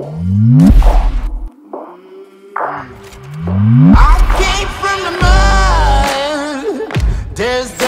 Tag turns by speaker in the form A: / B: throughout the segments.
A: I came from the mud. There's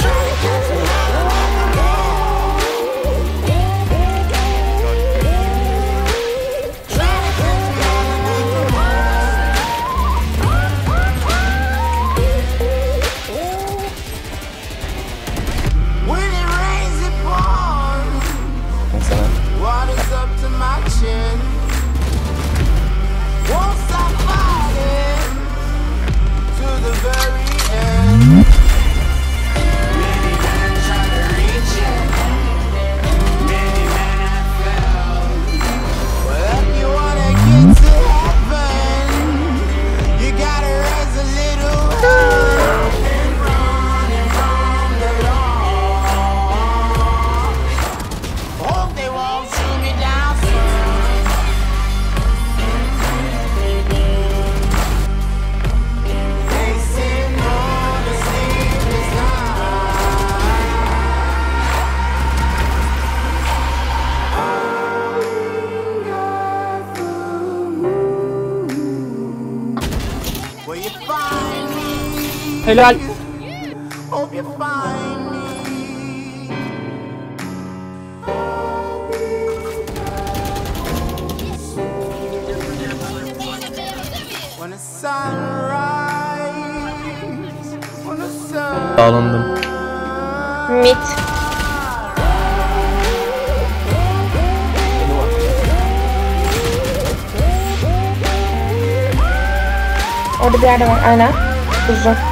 B: Helal.
C: Bağlandım.
D: Mit. Orada bir yerde var. Aynen. Uzun.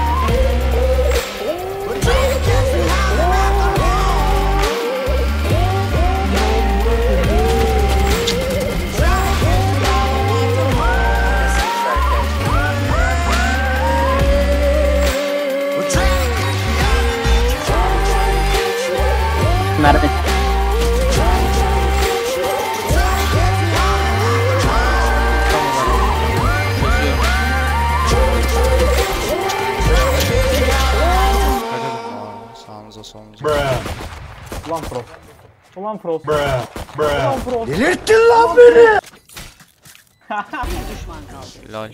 B: come
E: out of it. Bruh.
B: Ulan Frost. Ulan Frost. Bruh. Bruh. Frost.
E: Lan